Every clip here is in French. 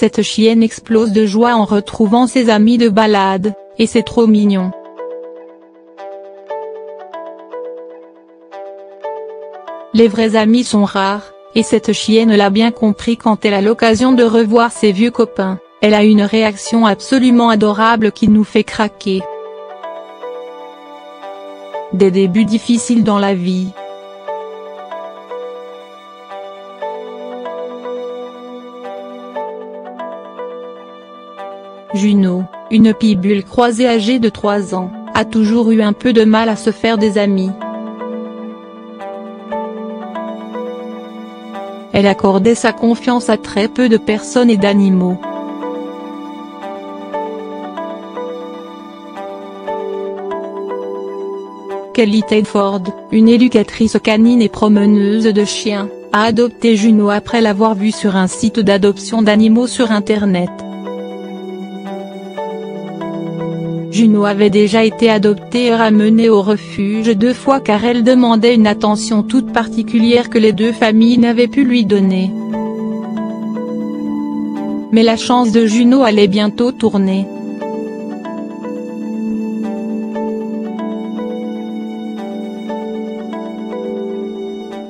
Cette chienne explose de joie en retrouvant ses amis de balade, et c'est trop mignon. Les vrais amis sont rares, et cette chienne l'a bien compris quand elle a l'occasion de revoir ses vieux copains, elle a une réaction absolument adorable qui nous fait craquer. Des débuts difficiles dans la vie. Juno, une pibule croisée âgée de 3 ans, a toujours eu un peu de mal à se faire des amis. Elle accordait sa confiance à très peu de personnes et d'animaux. Kelly Tedford, une éducatrice canine et promeneuse de chiens, a adopté Juno après l'avoir vue sur un site d'adoption d'animaux sur Internet. Juno avait déjà été adoptée et ramenée au refuge deux fois car elle demandait une attention toute particulière que les deux familles n'avaient pu lui donner. Mais la chance de Juno allait bientôt tourner.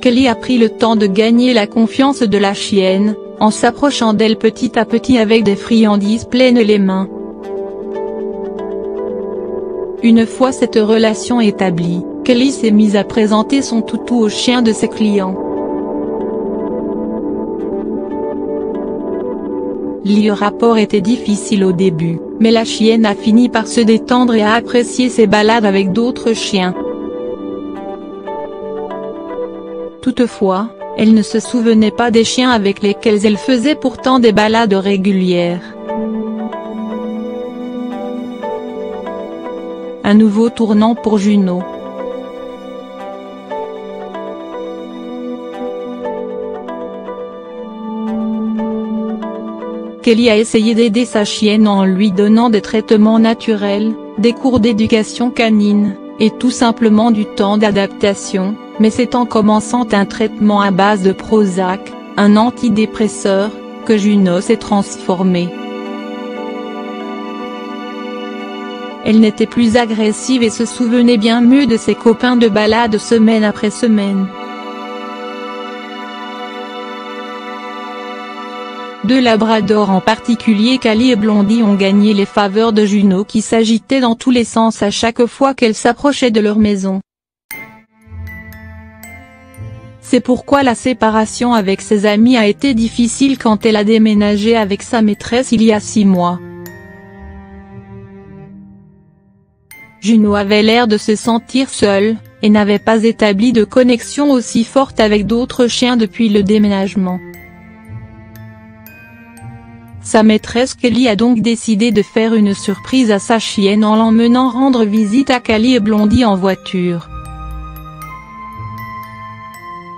Kelly a pris le temps de gagner la confiance de la chienne, en s'approchant d'elle petit à petit avec des friandises pleines les mains. Une fois cette relation établie, Kelly s'est mise à présenter son toutou aux chiens de ses clients. Le rapport était difficile au début, mais la chienne a fini par se détendre et a apprécié ses balades avec d'autres chiens. Toutefois, elle ne se souvenait pas des chiens avec lesquels elle faisait pourtant des balades régulières. Un nouveau tournant pour Juno. Kelly a essayé d'aider sa chienne en lui donnant des traitements naturels, des cours d'éducation canine, et tout simplement du temps d'adaptation, mais c'est en commençant un traitement à base de Prozac, un antidépresseur, que Juno s'est transformée. Elle n'était plus agressive et se souvenait bien mieux de ses copains de balade semaine après semaine. Deux labradors en particulier Cali et Blondie ont gagné les faveurs de Juno qui s'agitait dans tous les sens à chaque fois qu'elle s'approchait de leur maison. C'est pourquoi la séparation avec ses amis a été difficile quand elle a déménagé avec sa maîtresse il y a six mois. Juno avait l'air de se sentir seule, et n'avait pas établi de connexion aussi forte avec d'autres chiens depuis le déménagement. Sa maîtresse Kelly a donc décidé de faire une surprise à sa chienne en l'emmenant rendre visite à Cali et Blondie en voiture.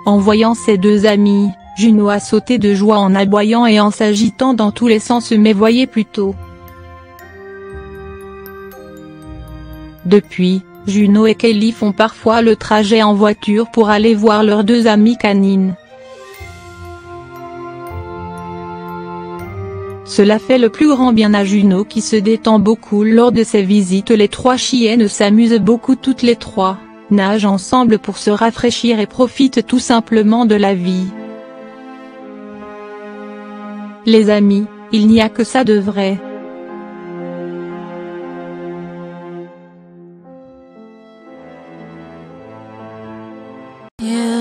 En voyant ses deux amis, Juno a sauté de joie en aboyant et en s'agitant dans tous les sens mais voyez plutôt. Depuis, Juno et Kelly font parfois le trajet en voiture pour aller voir leurs deux amies canines. Cela fait le plus grand bien à Juno qui se détend beaucoup lors de ses visites les trois chiennes s'amusent beaucoup toutes les trois, nagent ensemble pour se rafraîchir et profitent tout simplement de la vie. Les amis, il n'y a que ça de vrai. Yeah.